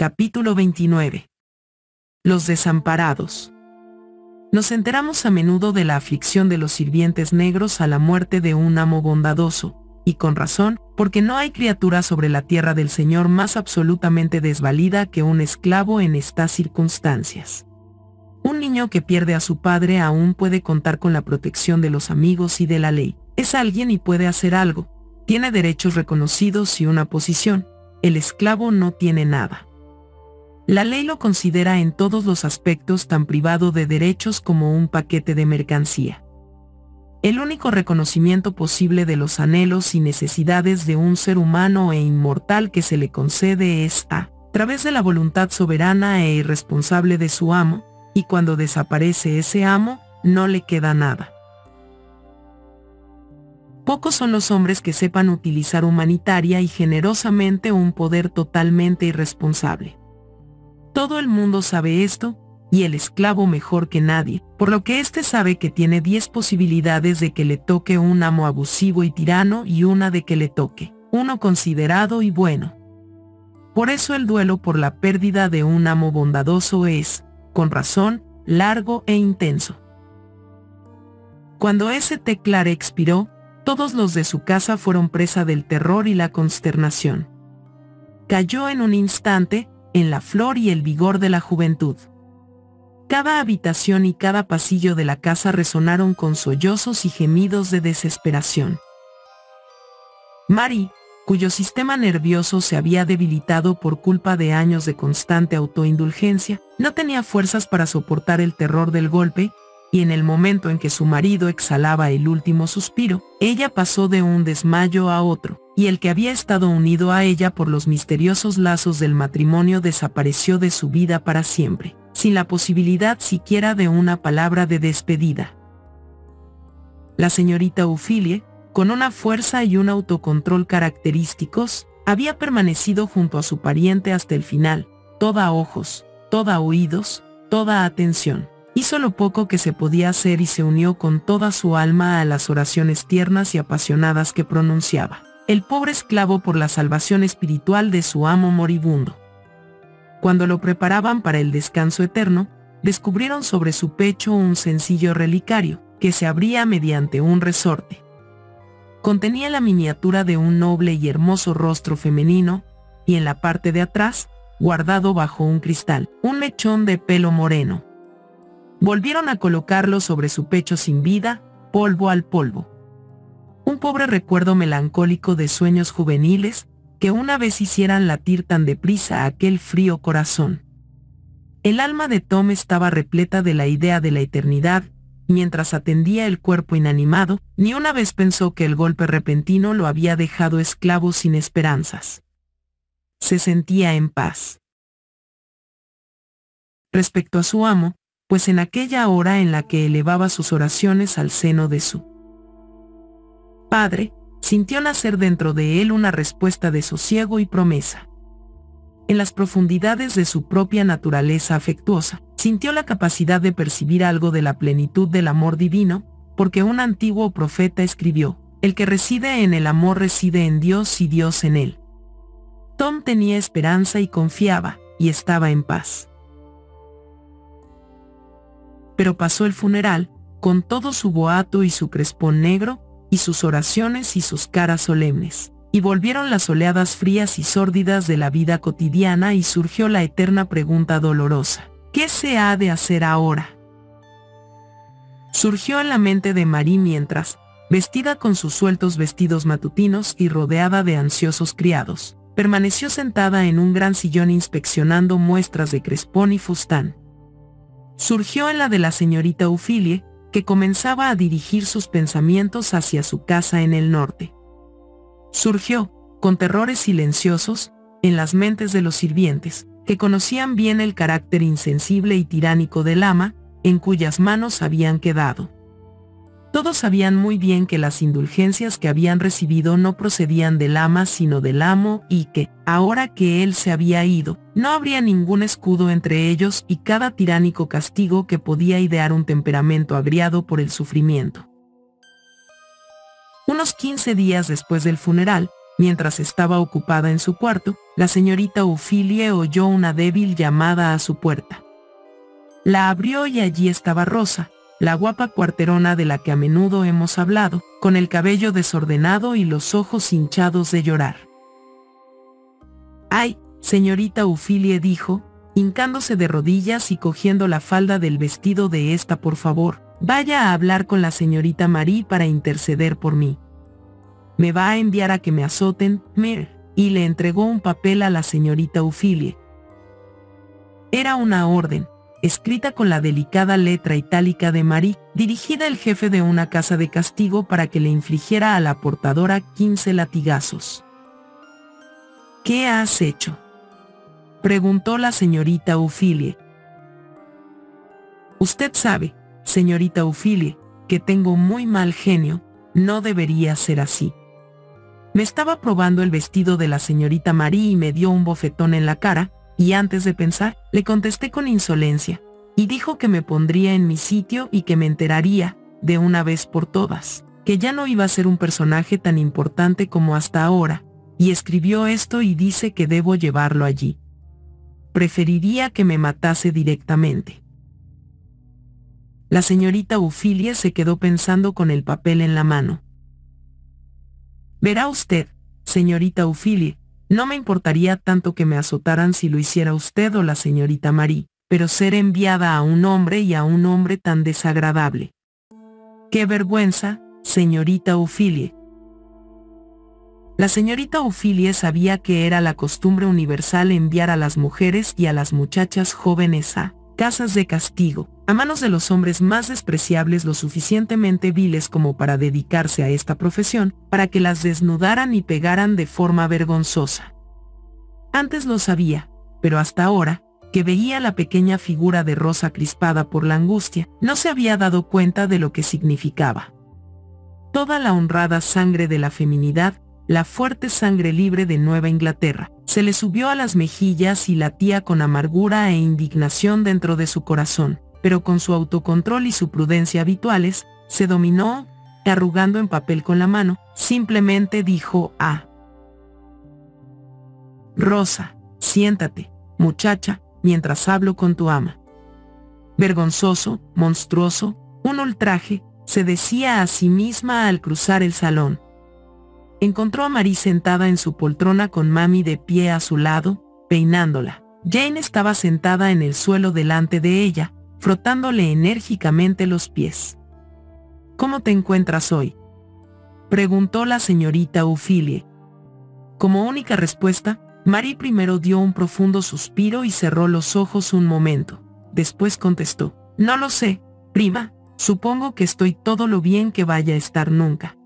Capítulo 29. Los desamparados. Nos enteramos a menudo de la aflicción de los sirvientes negros a la muerte de un amo bondadoso, y con razón, porque no hay criatura sobre la tierra del Señor más absolutamente desvalida que un esclavo en estas circunstancias. Un niño que pierde a su padre aún puede contar con la protección de los amigos y de la ley. Es alguien y puede hacer algo. Tiene derechos reconocidos y una posición. El esclavo no tiene nada. La ley lo considera en todos los aspectos tan privado de derechos como un paquete de mercancía. El único reconocimiento posible de los anhelos y necesidades de un ser humano e inmortal que se le concede es a través de la voluntad soberana e irresponsable de su amo, y cuando desaparece ese amo, no le queda nada. Pocos son los hombres que sepan utilizar humanitaria y generosamente un poder totalmente irresponsable. Todo el mundo sabe esto, y el esclavo mejor que nadie, por lo que éste sabe que tiene 10 posibilidades de que le toque un amo abusivo y tirano y una de que le toque uno considerado y bueno. Por eso el duelo por la pérdida de un amo bondadoso es, con razón, largo e intenso. Cuando ese teclare expiró, todos los de su casa fueron presa del terror y la consternación. Cayó en un instante, en la flor y el vigor de la juventud. Cada habitación y cada pasillo de la casa resonaron con sollozos y gemidos de desesperación. Mary, cuyo sistema nervioso se había debilitado por culpa de años de constante autoindulgencia, no tenía fuerzas para soportar el terror del golpe, y en el momento en que su marido exhalaba el último suspiro, ella pasó de un desmayo a otro, y el que había estado unido a ella por los misteriosos lazos del matrimonio desapareció de su vida para siempre, sin la posibilidad siquiera de una palabra de despedida. La señorita Ophelia, con una fuerza y un autocontrol característicos, había permanecido junto a su pariente hasta el final, toda ojos, toda oídos, toda atención. Hizo lo poco que se podía hacer y se unió con toda su alma a las oraciones tiernas y apasionadas que pronunciaba. El pobre esclavo por la salvación espiritual de su amo moribundo. Cuando lo preparaban para el descanso eterno, descubrieron sobre su pecho un sencillo relicario, que se abría mediante un resorte. Contenía la miniatura de un noble y hermoso rostro femenino, y en la parte de atrás, guardado bajo un cristal, un mechón de pelo moreno. Volvieron a colocarlo sobre su pecho sin vida, polvo al polvo. Un pobre recuerdo melancólico de sueños juveniles, que una vez hicieran latir tan deprisa aquel frío corazón. El alma de Tom estaba repleta de la idea de la eternidad, mientras atendía el cuerpo inanimado, ni una vez pensó que el golpe repentino lo había dejado esclavo sin esperanzas. Se sentía en paz. Respecto a su amo, pues en aquella hora en la que elevaba sus oraciones al seno de su Padre, sintió nacer dentro de él una respuesta de sosiego y promesa. En las profundidades de su propia naturaleza afectuosa, sintió la capacidad de percibir algo de la plenitud del amor divino, porque un antiguo profeta escribió, el que reside en el amor reside en Dios y Dios en él. Tom tenía esperanza y confiaba, y estaba en paz pero pasó el funeral, con todo su boato y su crespón negro, y sus oraciones y sus caras solemnes. Y volvieron las oleadas frías y sórdidas de la vida cotidiana y surgió la eterna pregunta dolorosa. ¿Qué se ha de hacer ahora? Surgió en la mente de Marie mientras, vestida con sus sueltos vestidos matutinos y rodeada de ansiosos criados, permaneció sentada en un gran sillón inspeccionando muestras de crespón y fustán surgió en la de la señorita Ophelia, que comenzaba a dirigir sus pensamientos hacia su casa en el norte. Surgió, con terrores silenciosos, en las mentes de los sirvientes, que conocían bien el carácter insensible y tiránico del ama, en cuyas manos habían quedado. Todos sabían muy bien que las indulgencias que habían recibido no procedían del ama sino del amo y que, ahora que él se había ido, no habría ningún escudo entre ellos y cada tiránico castigo que podía idear un temperamento agriado por el sufrimiento. Unos 15 días después del funeral, mientras estaba ocupada en su cuarto, la señorita Ophelia oyó una débil llamada a su puerta. La abrió y allí estaba Rosa, la guapa cuarterona de la que a menudo hemos hablado, con el cabello desordenado y los ojos hinchados de llorar. Ay, señorita Ophelia dijo, hincándose de rodillas y cogiendo la falda del vestido de esta por favor, vaya a hablar con la señorita Marie para interceder por mí. Me va a enviar a que me azoten, Mer, y le entregó un papel a la señorita Ophelia. Era una orden, escrita con la delicada letra itálica de Marie, dirigida al jefe de una casa de castigo para que le infligiera a la portadora 15 latigazos. ¿Qué has hecho? Preguntó la señorita Ophelia. Usted sabe, señorita Ophelia, que tengo muy mal genio, no debería ser así. Me estaba probando el vestido de la señorita Marie y me dio un bofetón en la cara, y antes de pensar, le contesté con insolencia, y dijo que me pondría en mi sitio y que me enteraría, de una vez por todas, que ya no iba a ser un personaje tan importante como hasta ahora, y escribió esto y dice que debo llevarlo allí. Preferiría que me matase directamente. La señorita Ufilia se quedó pensando con el papel en la mano. Verá usted, señorita Ufilia, no me importaría tanto que me azotaran si lo hiciera usted o la señorita Marie, pero ser enviada a un hombre y a un hombre tan desagradable. ¡Qué vergüenza, señorita Ophelia! La señorita Ophelia sabía que era la costumbre universal enviar a las mujeres y a las muchachas jóvenes a casas de castigo, a manos de los hombres más despreciables lo suficientemente viles como para dedicarse a esta profesión, para que las desnudaran y pegaran de forma vergonzosa. Antes lo sabía, pero hasta ahora, que veía la pequeña figura de Rosa crispada por la angustia, no se había dado cuenta de lo que significaba. Toda la honrada sangre de la feminidad, la fuerte sangre libre de Nueva Inglaterra, se le subió a las mejillas y latía con amargura e indignación dentro de su corazón pero con su autocontrol y su prudencia habituales, se dominó, arrugando en papel con la mano, simplemente dijo a Rosa, siéntate, muchacha, mientras hablo con tu ama. Vergonzoso, monstruoso, un ultraje, se decía a sí misma al cruzar el salón. Encontró a Marie sentada en su poltrona con Mami de pie a su lado, peinándola. Jane estaba sentada en el suelo delante de ella, frotándole enérgicamente los pies. ¿Cómo te encuentras hoy? Preguntó la señorita Ophelia. Como única respuesta, Marie primero dio un profundo suspiro y cerró los ojos un momento. Después contestó, no lo sé, prima, supongo que estoy todo lo bien que vaya a estar nunca.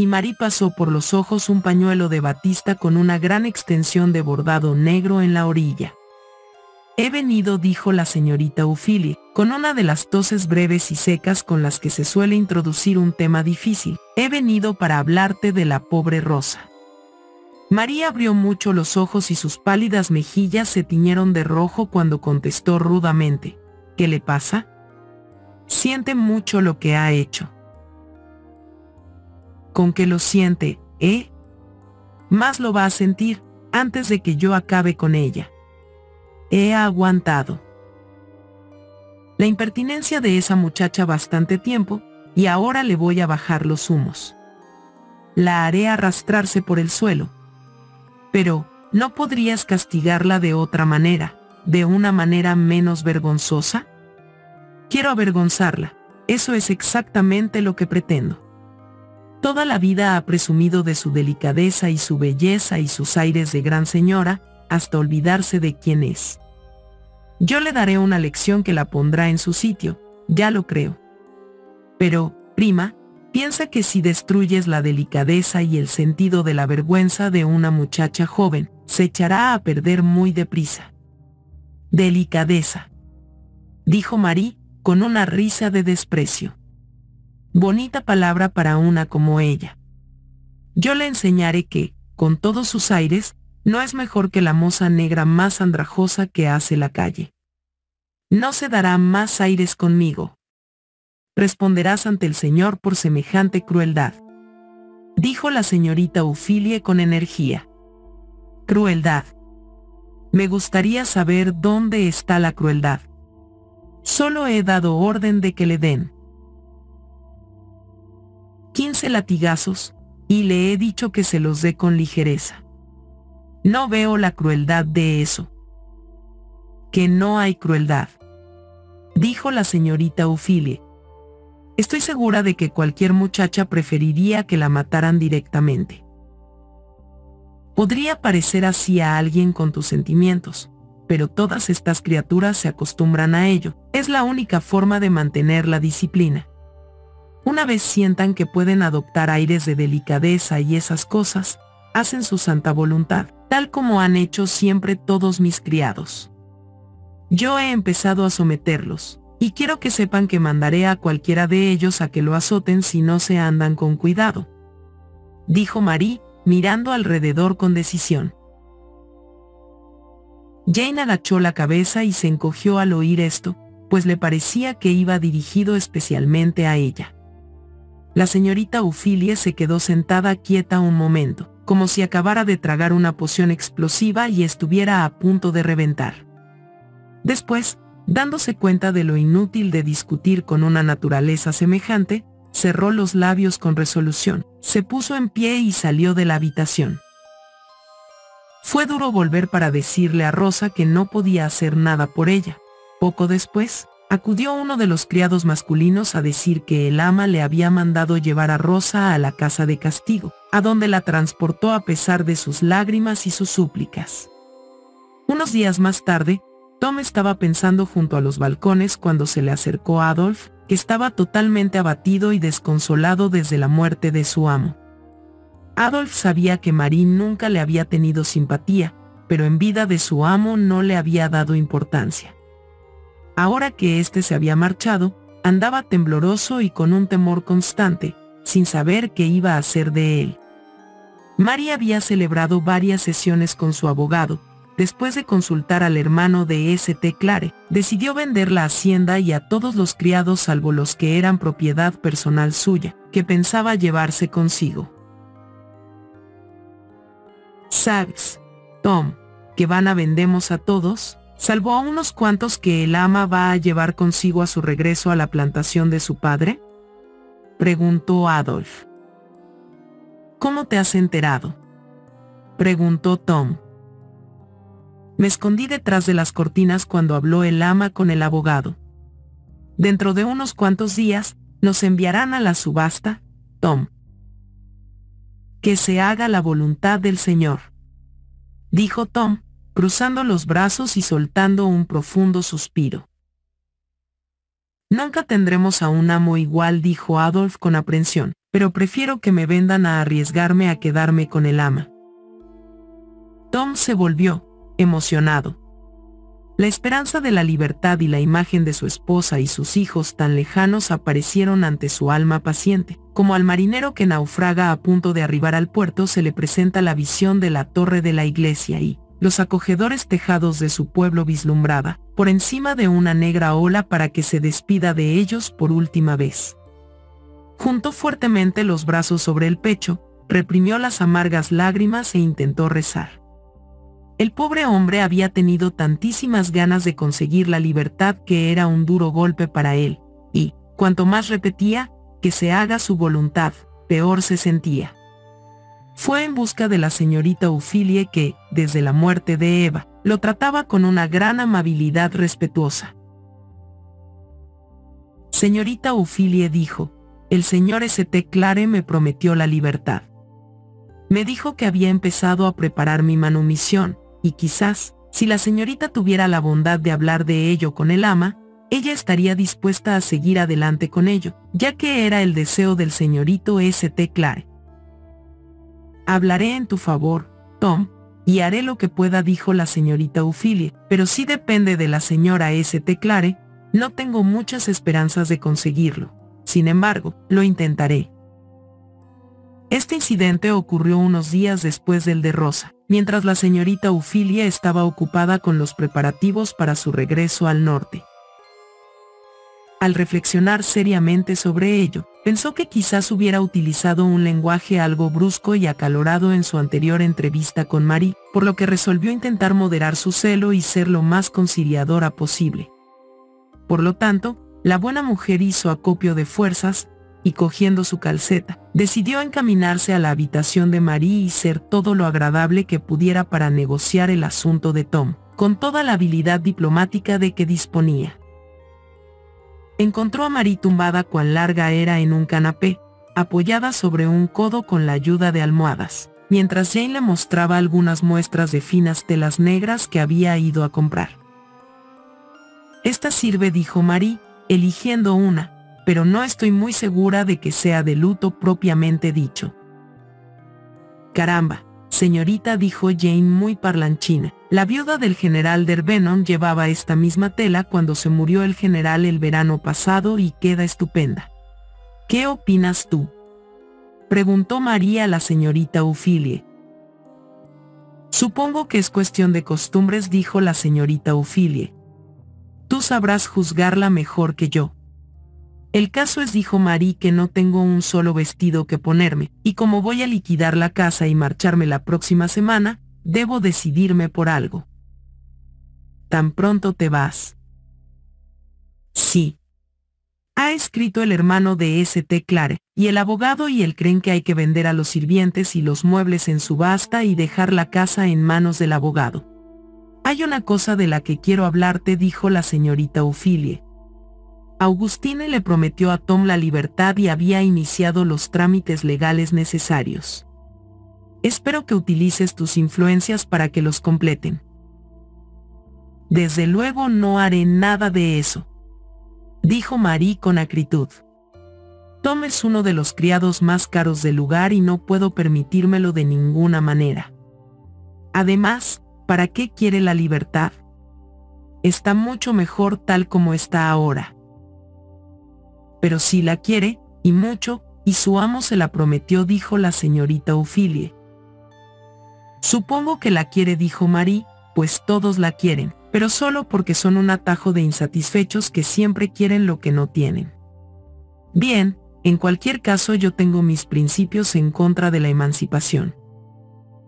Y Marie pasó por los ojos un pañuelo de batista con una gran extensión de bordado negro en la orilla. He venido, dijo la señorita Ophelia, con una de las toses breves y secas con las que se suele introducir un tema difícil. He venido para hablarte de la pobre Rosa. María abrió mucho los ojos y sus pálidas mejillas se tiñeron de rojo cuando contestó rudamente. ¿Qué le pasa? Siente mucho lo que ha hecho. Con que lo siente, ¿eh? Más lo va a sentir, antes de que yo acabe con ella. He aguantado. La impertinencia de esa muchacha bastante tiempo, y ahora le voy a bajar los humos. La haré arrastrarse por el suelo. Pero, ¿no podrías castigarla de otra manera, de una manera menos vergonzosa? Quiero avergonzarla, eso es exactamente lo que pretendo. Toda la vida ha presumido de su delicadeza y su belleza y sus aires de gran señora, hasta olvidarse de quién es. Yo le daré una lección que la pondrá en su sitio, ya lo creo. Pero, prima, piensa que si destruyes la delicadeza y el sentido de la vergüenza de una muchacha joven, se echará a perder muy deprisa. Delicadeza. Dijo Marie, con una risa de desprecio. Bonita palabra para una como ella. Yo le enseñaré que, con todos sus aires, no es mejor que la moza negra más andrajosa que hace la calle. No se dará más aires conmigo. Responderás ante el Señor por semejante crueldad. dijo la señorita Ufilie con energía. Crueldad. Me gustaría saber dónde está la crueldad. Solo he dado orden de que le den 15 latigazos, y le he dicho que se los dé con ligereza. No veo la crueldad de eso. Que no hay crueldad. Dijo la señorita Ufilie. Estoy segura de que cualquier muchacha preferiría que la mataran directamente. Podría parecer así a alguien con tus sentimientos, pero todas estas criaturas se acostumbran a ello. Es la única forma de mantener la disciplina. Una vez sientan que pueden adoptar aires de delicadeza y esas cosas, hacen su santa voluntad, tal como han hecho siempre todos mis criados. Yo he empezado a someterlos, y quiero que sepan que mandaré a cualquiera de ellos a que lo azoten si no se andan con cuidado. Dijo Marie, mirando alrededor con decisión. Jane agachó la cabeza y se encogió al oír esto, pues le parecía que iba dirigido especialmente a ella. La señorita Ufilie se quedó sentada quieta un momento, como si acabara de tragar una poción explosiva y estuviera a punto de reventar. Después, dándose cuenta de lo inútil de discutir con una naturaleza semejante, cerró los labios con resolución, se puso en pie y salió de la habitación. Fue duro volver para decirle a Rosa que no podía hacer nada por ella. Poco después, acudió uno de los criados masculinos a decir que el ama le había mandado llevar a Rosa a la casa de castigo, a donde la transportó a pesar de sus lágrimas y sus súplicas. Unos días más tarde, Tom estaba pensando junto a los balcones cuando se le acercó Adolf, que estaba totalmente abatido y desconsolado desde la muerte de su amo. Adolf sabía que Marie nunca le había tenido simpatía, pero en vida de su amo no le había dado importancia. Ahora que éste se había marchado, andaba tembloroso y con un temor constante, sin saber qué iba a hacer de él. María había celebrado varias sesiones con su abogado, después de consultar al hermano de St. Clare, decidió vender la hacienda y a todos los criados salvo los que eran propiedad personal suya, que pensaba llevarse consigo. ¿Sabes, Tom, que van a vendemos a todos? Salvo a unos cuantos que el ama va a llevar consigo a su regreso a la plantación de su padre? Preguntó Adolf. ¿Cómo te has enterado? Preguntó Tom. Me escondí detrás de las cortinas cuando habló el ama con el abogado. Dentro de unos cuantos días, nos enviarán a la subasta, Tom. Que se haga la voluntad del Señor. Dijo Tom, cruzando los brazos y soltando un profundo suspiro. Nunca tendremos a un amo igual, dijo Adolf con aprensión, pero prefiero que me vendan a arriesgarme a quedarme con el ama. Tom se volvió, emocionado. La esperanza de la libertad y la imagen de su esposa y sus hijos tan lejanos aparecieron ante su alma paciente, como al marinero que naufraga a punto de arribar al puerto se le presenta la visión de la torre de la iglesia y, los acogedores tejados de su pueblo vislumbraba, por encima de una negra ola para que se despida de ellos por última vez. Juntó fuertemente los brazos sobre el pecho, reprimió las amargas lágrimas e intentó rezar. El pobre hombre había tenido tantísimas ganas de conseguir la libertad que era un duro golpe para él, y, cuanto más repetía, que se haga su voluntad, peor se sentía. Fue en busca de la señorita Ufilie que, desde la muerte de Eva, lo trataba con una gran amabilidad respetuosa. Señorita Ufilie dijo, el señor St. Clare me prometió la libertad. Me dijo que había empezado a preparar mi manumisión, y quizás, si la señorita tuviera la bondad de hablar de ello con el ama, ella estaría dispuesta a seguir adelante con ello, ya que era el deseo del señorito St. Clare. Hablaré en tu favor, Tom, y haré lo que pueda, dijo la señorita Ufilie, pero si depende de la señora S. Clare, no tengo muchas esperanzas de conseguirlo. Sin embargo, lo intentaré. Este incidente ocurrió unos días después del de Rosa, mientras la señorita Ufilia estaba ocupada con los preparativos para su regreso al norte. Al reflexionar seriamente sobre ello, Pensó que quizás hubiera utilizado un lenguaje algo brusco y acalorado en su anterior entrevista con Marie, por lo que resolvió intentar moderar su celo y ser lo más conciliadora posible. Por lo tanto, la buena mujer hizo acopio de fuerzas, y cogiendo su calceta, decidió encaminarse a la habitación de Marie y ser todo lo agradable que pudiera para negociar el asunto de Tom, con toda la habilidad diplomática de que disponía. Encontró a Marie tumbada cuán larga era en un canapé, apoyada sobre un codo con la ayuda de almohadas, mientras Jane le mostraba algunas muestras de finas telas negras que había ido a comprar. Esta sirve, dijo Marie, eligiendo una, pero no estoy muy segura de que sea de luto propiamente dicho. Caramba, señorita, dijo Jane muy parlanchina. La viuda del general Derbenon llevaba esta misma tela cuando se murió el general el verano pasado y queda estupenda. ¿Qué opinas tú? Preguntó María a la señorita Ufilie. Supongo que es cuestión de costumbres, dijo la señorita Ufilie. Tú sabrás juzgarla mejor que yo. El caso es, dijo Marie, que no tengo un solo vestido que ponerme, y como voy a liquidar la casa y marcharme la próxima semana, Debo decidirme por algo. ¿Tan pronto te vas? Sí. Ha escrito el hermano de St. Clare, y el abogado y él creen que hay que vender a los sirvientes y los muebles en subasta y dejar la casa en manos del abogado. Hay una cosa de la que quiero hablarte, dijo la señorita Ophilie. Augustine le prometió a Tom la libertad y había iniciado los trámites legales necesarios. Espero que utilices tus influencias para que los completen. Desde luego no haré nada de eso, dijo Marie con acritud. Tom es uno de los criados más caros del lugar y no puedo permitírmelo de ninguna manera. Además, ¿para qué quiere la libertad? Está mucho mejor tal como está ahora. Pero si la quiere, y mucho, y su amo se la prometió, dijo la señorita Ophilie. Supongo que la quiere, dijo Marie, pues todos la quieren, pero solo porque son un atajo de insatisfechos que siempre quieren lo que no tienen. Bien, en cualquier caso yo tengo mis principios en contra de la emancipación.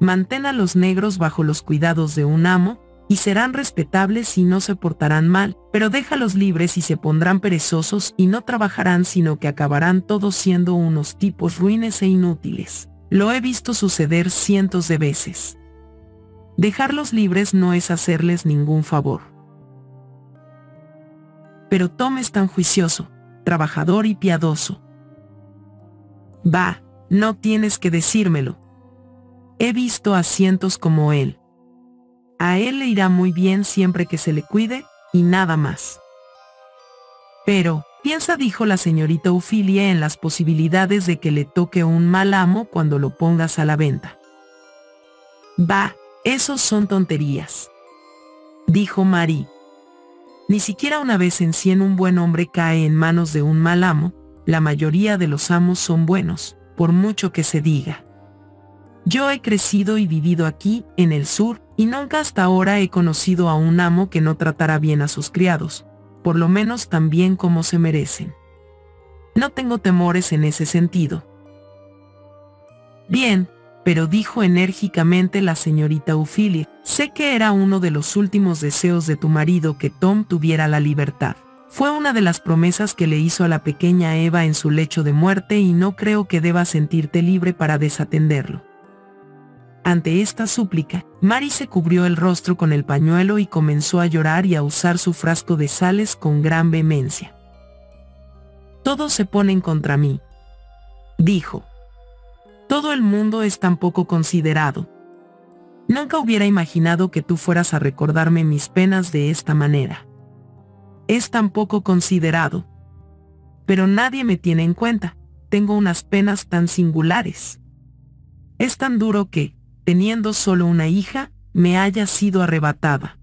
Mantén a los negros bajo los cuidados de un amo, y serán respetables y no se portarán mal, pero déjalos libres y se pondrán perezosos y no trabajarán sino que acabarán todos siendo unos tipos ruines e inútiles. Lo he visto suceder cientos de veces. Dejarlos libres no es hacerles ningún favor. Pero Tom es tan juicioso, trabajador y piadoso. Va, no tienes que decírmelo. He visto a cientos como él. A él le irá muy bien siempre que se le cuide, y nada más. Pero, Piensa, dijo la señorita Ophelia, en las posibilidades de que le toque un mal amo cuando lo pongas a la venta. Va, esos son tonterías. Dijo Marie. Ni siquiera una vez en cien un buen hombre cae en manos de un mal amo, la mayoría de los amos son buenos, por mucho que se diga. Yo he crecido y vivido aquí, en el sur, y nunca hasta ahora he conocido a un amo que no tratara bien a sus criados, por lo menos tan bien como se merecen. No tengo temores en ese sentido. Bien, pero dijo enérgicamente la señorita Ophelia, sé que era uno de los últimos deseos de tu marido que Tom tuviera la libertad. Fue una de las promesas que le hizo a la pequeña Eva en su lecho de muerte y no creo que debas sentirte libre para desatenderlo. Ante esta súplica, Mary se cubrió el rostro con el pañuelo y comenzó a llorar y a usar su frasco de sales con gran vehemencia. Todos se ponen contra mí. Dijo. Todo el mundo es tan poco considerado. Nunca hubiera imaginado que tú fueras a recordarme mis penas de esta manera. Es tan poco considerado. Pero nadie me tiene en cuenta. Tengo unas penas tan singulares. Es tan duro que, teniendo solo una hija, me haya sido arrebatada.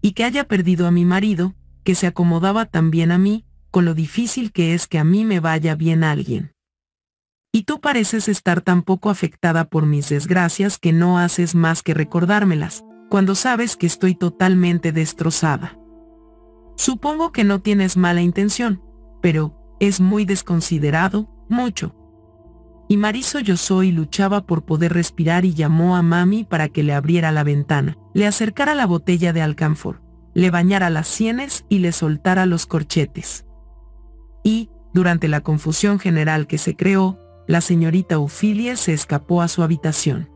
Y que haya perdido a mi marido, que se acomodaba tan bien a mí, con lo difícil que es que a mí me vaya bien alguien. Y tú pareces estar tan poco afectada por mis desgracias que no haces más que recordármelas, cuando sabes que estoy totalmente destrozada. Supongo que no tienes mala intención, pero, es muy desconsiderado, mucho. Y sollozó y luchaba por poder respirar y llamó a mami para que le abriera la ventana, le acercara la botella de alcanfor, le bañara las sienes y le soltara los corchetes. Y, durante la confusión general que se creó, la señorita Ophelia se escapó a su habitación.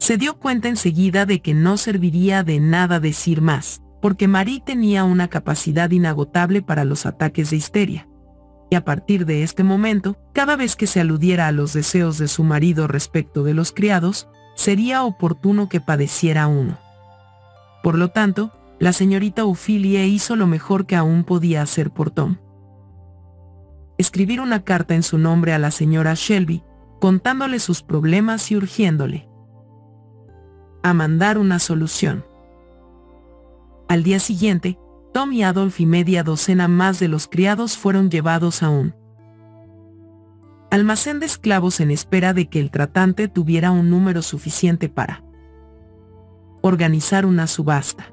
Se dio cuenta enseguida de que no serviría de nada decir más, porque Marie tenía una capacidad inagotable para los ataques de histeria. Y a partir de este momento, cada vez que se aludiera a los deseos de su marido respecto de los criados, sería oportuno que padeciera uno. Por lo tanto, la señorita Ophelia hizo lo mejor que aún podía hacer por Tom. Escribir una carta en su nombre a la señora Shelby, contándole sus problemas y urgiéndole a mandar una solución. Al día siguiente, Tom y Adolf y media docena más de los criados fueron llevados a un almacén de esclavos en espera de que el tratante tuviera un número suficiente para organizar una subasta.